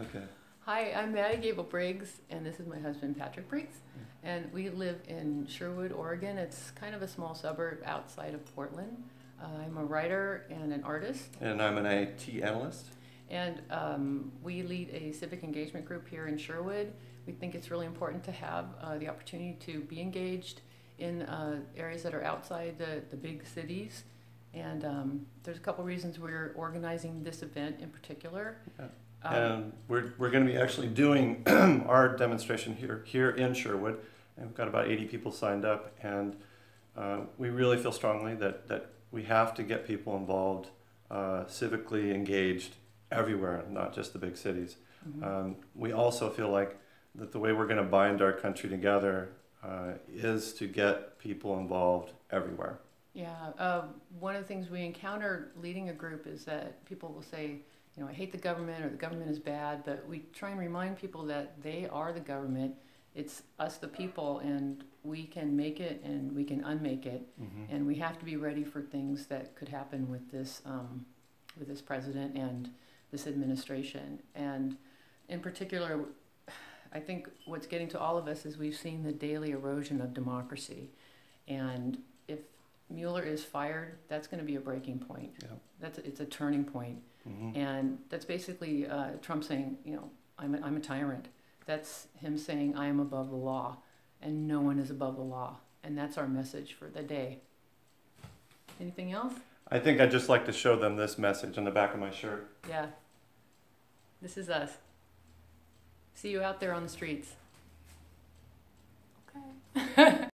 Okay. Hi, I'm Maddie Gable Briggs, and this is my husband Patrick Briggs. And we live in Sherwood, Oregon. It's kind of a small suburb outside of Portland. Uh, I'm a writer and an artist, And I'm an IT analyst. and um, we lead a civic engagement group here in Sherwood. We think it's really important to have uh, the opportunity to be engaged in uh, areas that are outside the, the big cities. And um, there's a couple reasons we're organizing this event in particular. Yeah. Um, And we're, we're going to be actually doing our demonstration here, here in Sherwood. And we've got about 80 people signed up. And uh, we really feel strongly that, that we have to get people involved, uh, civically engaged everywhere, not just the big cities. mhm. Um, we also feel like that the way we're going to bind our country together uh, is to get people involved everywhere. Yeah, uh, one of the things we encounter leading a group is that people will say, you know, I hate the government or the government is bad, but we try and remind people that they are the government. It's us, the people, and we can make it and we can unmake it, Mm-hmm. and we have to be ready for things that could happen with this, um, with this president and this administration. And in particular, I think what's getting to all of us is we've seen the daily erosion of democracy, and Mueller is fired, that's going to be a breaking point. Yeah. That's it's a turning point, hmm and that's basically uh, Trump saying, you know, I'm a, I'm a tyrant. That's him saying I am above the law, and no one is above the law, and that's our message for the day. Anything else? I think I'd just like to show them this message on the back of my shirt. Yeah. This is us. See you out there on the streets. Okay.